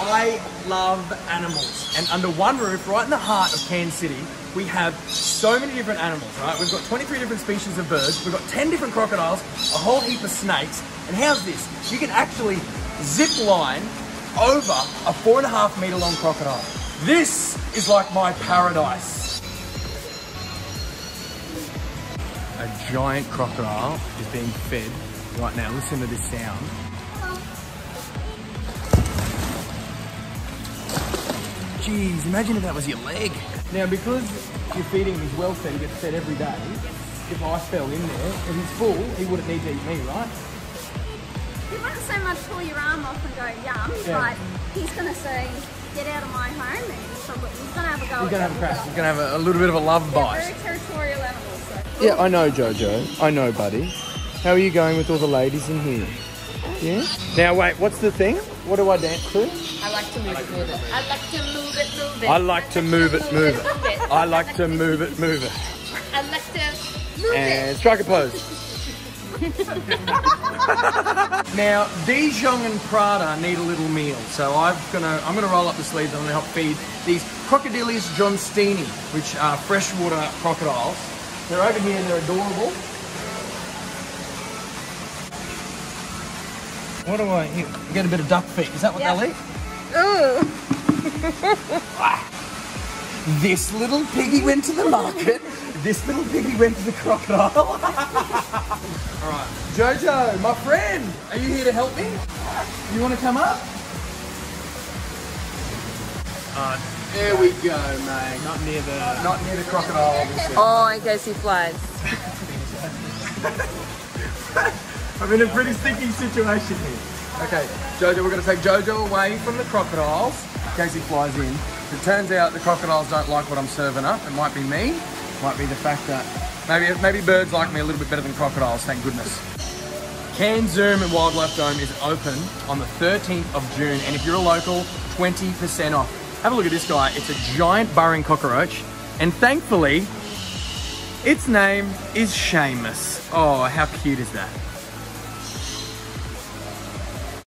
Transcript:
I love animals. And under one roof, right in the heart of Cairns City, we have so many different animals, right? We've got 23 different species of birds, we've got 10 different crocodiles, a whole heap of snakes, and how's this? You can actually zip line over a four and a half meter long crocodile. This is like my paradise. A giant crocodile is being fed right now. Listen to this sound. Jeez, imagine if that was your leg. Now, because you're feeding him, he's well fed, he gets fed every day. If I fell in there and he's full, he wouldn't need to eat me, right? He wouldn't so much pull your arm off and go yum, Yeah. but he's going to say, get out of my home, and he's, probably, he's going to have a go He's at gonna have a you. crash. He's gonna have a, a little bit of a love They're bite. very territorial animals. So. Yeah, I know, Jojo. I know, buddy. How are you going with all the ladies in here? Yeah? Now, wait, what's the thing? What do I dance to? I like to move it, move it. I like to move it, move it. I like to move it, move it. I like to move it, move it. I like to move it. And strike a pose. now, Dijon and Prada need a little meal, so I'm gonna I'm gonna roll up the sleeves. I'm gonna help feed these Crocodylus johnstoni, which are freshwater crocodiles. They're over here. And they're adorable. What do I here? Get a bit of duck feet. Is that what Yeah. they'll eat? This little piggy went to the market. This little piggy went to the crocodile. All right, Jojo, my friend, are you here to help me? You want to come up? Uh, there we go, mate. Not near the, not near the crocodile, obviously. Oh, in case he flies. I'm in a pretty sticky situation here. Okay, Jojo, we're to take Jojo away from the crocodiles in case he flies in. It turns out the crocodiles don't like what I'm serving up. It might be me, it might be the fact that maybe maybe birds like me a little bit better than crocodiles, thank goodness. Cairns Zoom and Wildlife Dome is open on the 13th of June, and if you're a local, 20% off. Have a look at this guy. It's a giant burrowing cockroach, and thankfully, its name is Seamus. Oh, how cute is that?